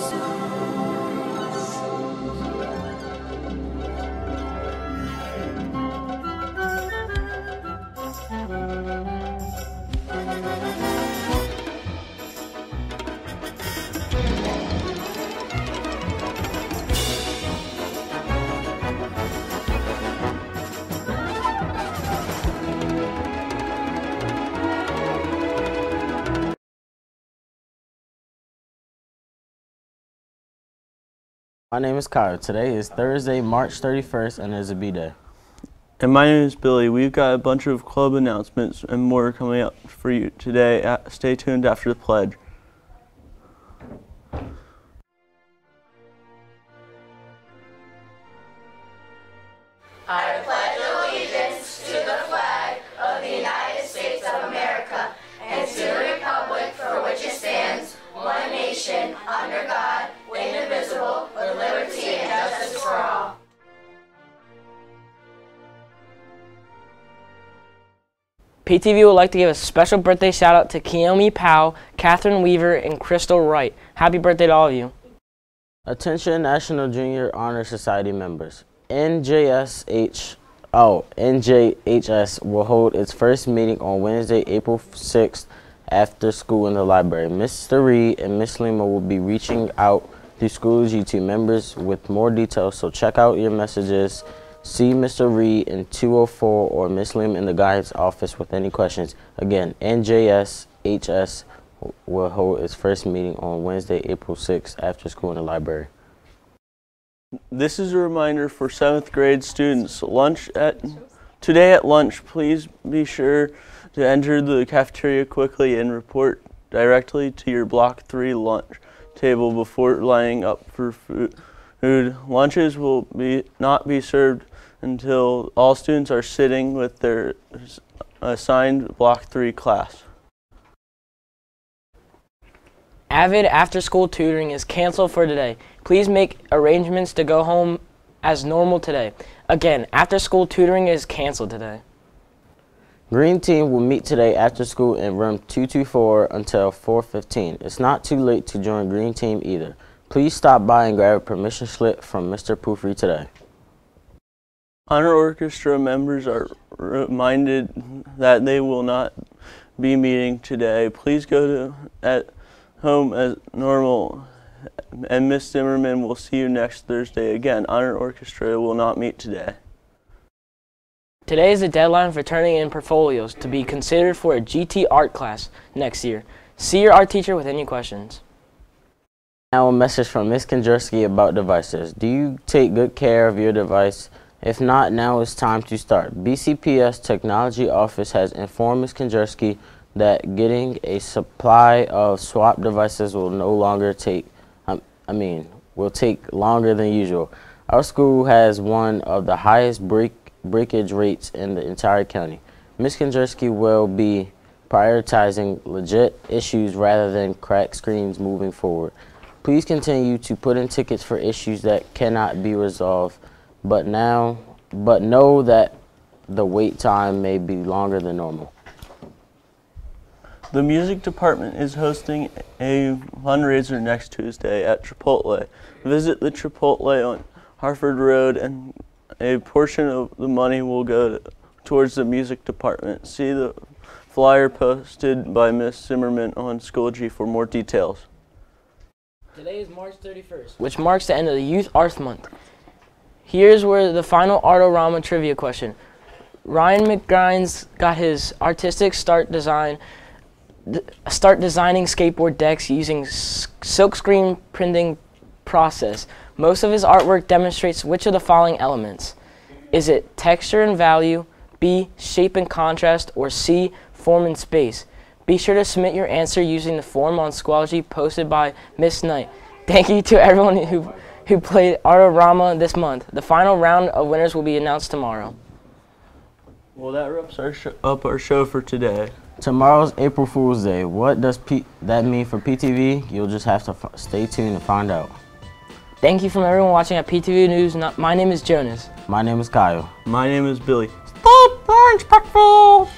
So, so. My name is Kyle. Today is Thursday, March 31st, and it's a B-Day. And my name is Billy. We've got a bunch of club announcements and more coming up for you today. Uh, stay tuned after the pledge. I pledge allegiance to the flag of the United States of America and to the republic for which it stands, one nation, under God, PTV would like to give a special birthday shout out to Kiyomi Powell, Catherine Weaver, and Crystal Wright. Happy birthday to all of you. Attention National Junior Honor Society members. NJSH, oh, NJHS will hold its first meeting on Wednesday, April 6th after school in the library. Mr. Reed and Miss Lima will be reaching out through school GT members with more details, so check out your messages. See Mr. Reed in 204 or Miss Lima in the guidance office with any questions. Again, NJSHS will hold its first meeting on Wednesday, April 6th after school in the library. This is a reminder for seventh grade students. Lunch at today at lunch, please be sure to enter the cafeteria quickly and report directly to your block three lunch table before lining up for food. Lunches will be not be served until all students are sitting with their assigned block three class. Avid after school tutoring is canceled for today. Please make arrangements to go home as normal today. Again, after school tutoring is canceled today. Green Team will meet today after school in room 224 until 4.15. It's not too late to join Green Team either. Please stop by and grab a permission slip from Mr. Poofrey today. Honor Orchestra members are reminded that they will not be meeting today. Please go to at home as normal and Miss Zimmerman will see you next Thursday. Again, Honor Orchestra will not meet today. Today is the deadline for turning in portfolios to be considered for a GT art class next year. See your art teacher with any questions. Now a message from Ms. Kondrasky about devices. Do you take good care of your device? If not, now it's time to start. BCPS Technology Office has informed Ms. Kondrasky that getting a supply of swap devices will no longer take, um, I mean, will take longer than usual. Our school has one of the highest break, breakage rates in the entire county. Ms. Kondrasky will be prioritizing legit issues rather than crack screens moving forward. Please continue to put in tickets for issues that cannot be resolved, but now, but know that the wait time may be longer than normal. The music department is hosting a fundraiser next Tuesday at Chipotle. Visit the Chipotle on Harford Road and a portion of the money will go to, towards the music department. See the flyer posted by Miss Zimmerman on Schoology for more details. Today is March 31st, which marks the end of the Youth Arts Month. Here's where the final Artorama trivia question. Ryan McGinness got his artistic start design start designing skateboard decks using silkscreen printing process. Most of his artwork demonstrates which of the following elements. Is it texture and value, B, shape and contrast, or C, form and space? Be sure to submit your answer using the form on Schoology posted by Miss Knight. Thank you to everyone who, who played Artorama this month. The final round of winners will be announced tomorrow. Well, that wraps our up our show for today. Tomorrow's April Fool's Day. What does P that mean for PTV? You'll just have to stay tuned to find out. Thank you from everyone watching at PTV News. My name is Jonas. My name is Kyle. My name is Billy. Stay orange, Brookfield!